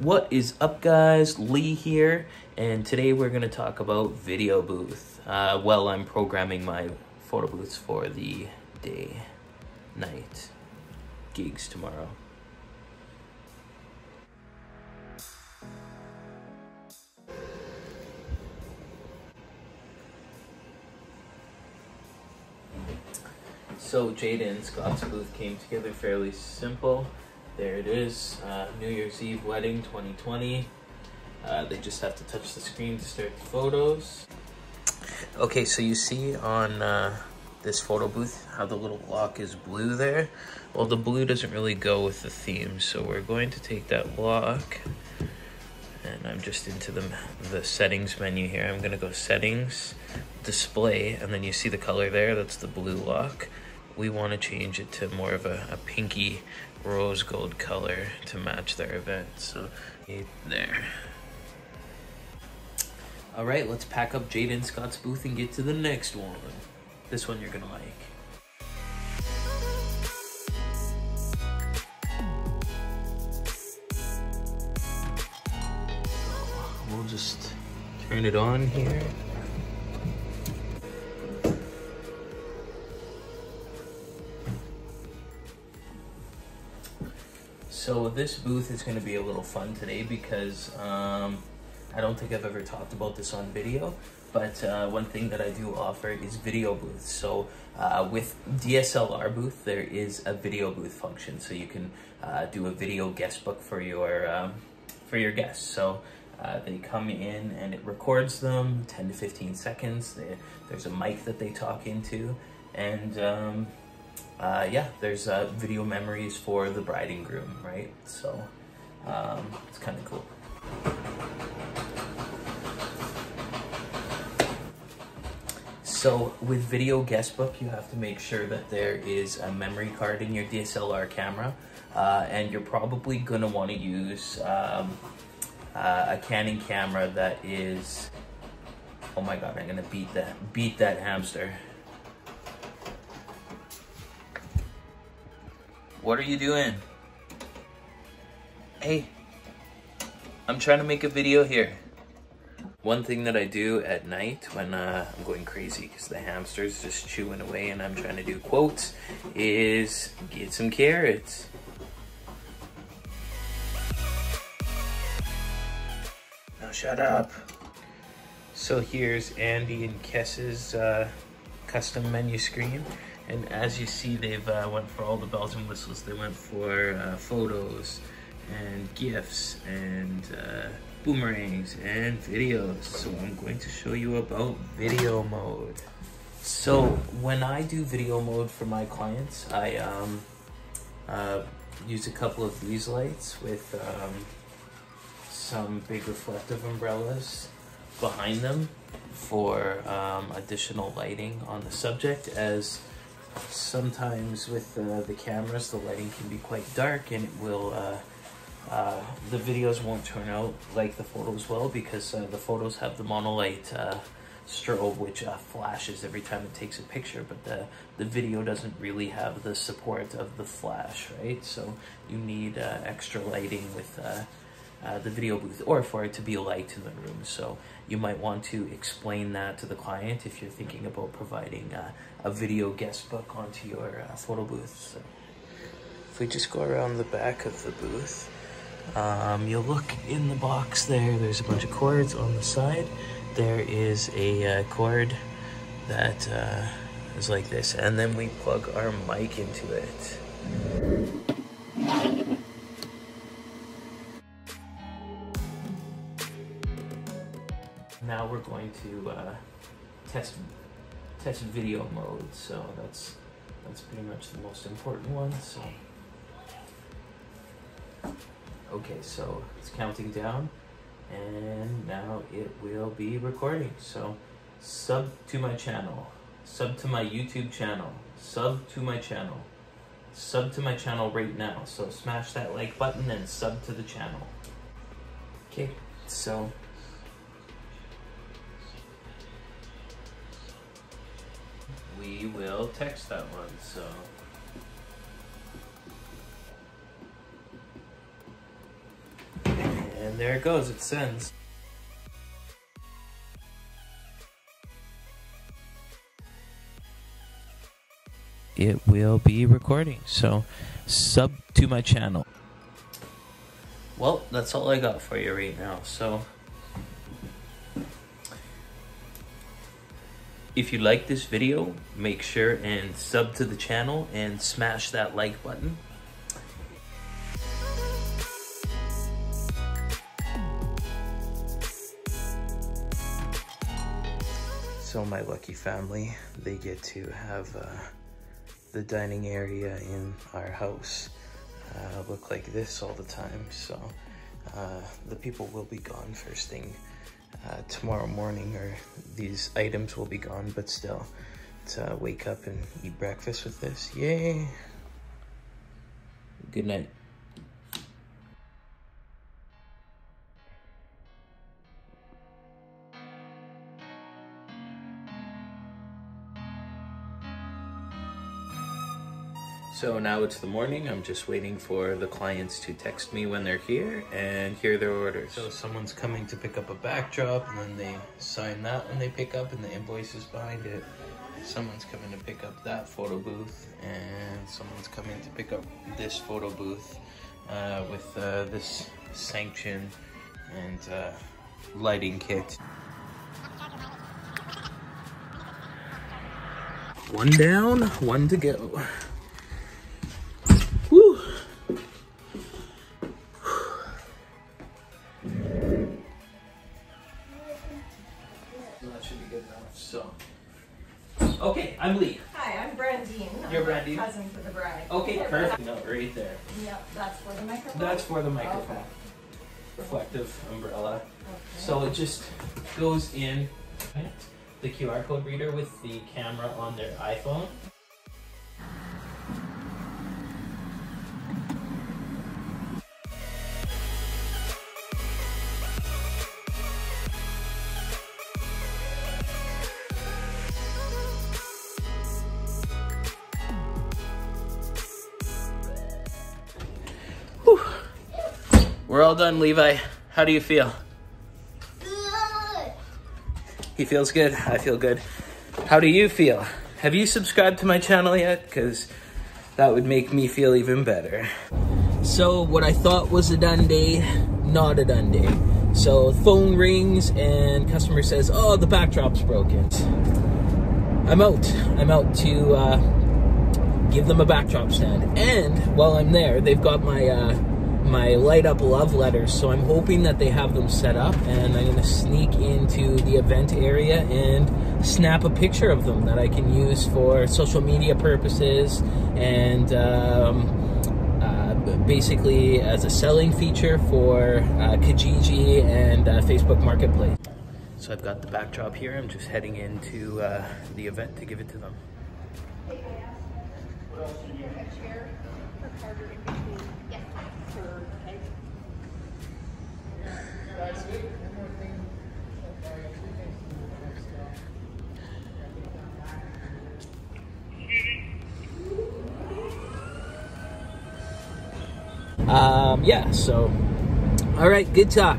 What is up, guys? Lee here, and today we're going to talk about video booth. Uh, well, I'm programming my photo booths for the day, night gigs tomorrow. So Jada and Scott's booth came together fairly simple. There it is, uh, New Year's Eve wedding 2020. Uh, they just have to touch the screen to start the photos. Okay, so you see on uh, this photo booth how the little lock is blue there? Well, the blue doesn't really go with the theme, so we're going to take that lock and I'm just into the, the settings menu here. I'm gonna go settings, display, and then you see the color there, that's the blue lock we want to change it to more of a, a pinky rose gold color to match their event. So there. All right, let's pack up Jaden Scott's booth and get to the next one. This one you're gonna like. We'll just turn it on here. So this booth is going to be a little fun today because um, I don't think I've ever talked about this on video, but uh, one thing that I do offer is video booths. So uh, with DSLR booth, there is a video booth function, so you can uh, do a video guest book for your um, for your guests. So uh, they come in and it records them 10 to 15 seconds. They, there's a mic that they talk into, and um, uh, yeah, there's uh, video memories for the bride and groom, right? So um, it's kind of cool. So with Video Guestbook, you have to make sure that there is a memory card in your DSLR camera, uh, and you're probably gonna want to use um, uh, a Canon camera that is. Oh my God! I'm gonna beat that beat that hamster. What are you doing? Hey, I'm trying to make a video here. One thing that I do at night when uh, I'm going crazy because the hamster's just chewing away and I'm trying to do quotes is get some carrots. Now shut up. So here's Andy and Kess's uh, custom menu screen. And as you see, they've uh, went for all the bells and whistles. They went for uh, photos and gifts and uh, boomerangs and videos. So I'm going to show you about video mode. So when I do video mode for my clients, I um, uh, use a couple of these lights with um, some big reflective umbrellas behind them for um, additional lighting on the subject as sometimes with uh, the cameras the lighting can be quite dark and it will uh, uh, the videos won't turn out like the photos will because uh, the photos have the monolight uh, strobe which uh, flashes every time it takes a picture but the the video doesn't really have the support of the flash right? So you need extra lighting with uh, the video booth or for it to be a light in the room. So you might want to explain that to the client if you're thinking about providing uh, a video guest book onto your uh, photo booth. So if we just go around the back of the booth, um, you'll look in the box there, there's a bunch of cords on the side. There is a uh, cord that uh, is like this, and then we plug our mic into it. Now we're going to uh, test test video mode. So that's that's pretty much the most important one. So okay, so it's counting down, and now it will be recording. So sub to my channel, sub to my YouTube channel, sub to my channel, sub to my channel right now. So smash that like button and sub to the channel. Okay, so we will text that one. So. And there it goes, it sends. It will be recording, so sub to my channel. Well, that's all I got for you right now, so if you like this video, make sure and sub to the channel and smash that like button. So my lucky family, they get to have uh, the dining area in our house uh, look like this all the time. So uh, the people will be gone first thing uh, tomorrow morning or these items will be gone, but still to wake up and eat breakfast with this. Yay. Good night. So now it's the morning. I'm just waiting for the clients to text me when they're here and hear their orders. So someone's coming to pick up a backdrop and then they sign that when they pick up and the invoice is behind it. Someone's coming to pick up that photo booth and someone's coming to pick up this photo booth uh, with uh, this sanction and uh, lighting kit. One down, one to go. Okay, I'm Lee. Hi, I'm Brandine. You're I'm Brandine? Cousin for the bride. Okay, perfect. No, right there. Yep, that's for the microphone. That's for the oh, microphone. Okay. Reflective umbrella. Okay. So it just goes in the QR code reader with the camera on their iPhone. We're all done, Levi. How do you feel? Good. He feels good. I feel good. How do you feel? Have you subscribed to my channel yet? Because that would make me feel even better. So what I thought was a done day, not a done day. So phone rings and customer says, oh, the backdrop's broken. I'm out. I'm out to uh, give them a backdrop stand. And while I'm there, they've got my uh, my light up love letters. So I'm hoping that they have them set up, and I'm gonna sneak into the event area and snap a picture of them that I can use for social media purposes and. Um, uh, basically, as a selling feature for uh, Kijiji and uh, Facebook Marketplace. So I've got the backdrop here. I'm just heading into uh, the event to give it to them. Um, yeah, so, all right, good talk.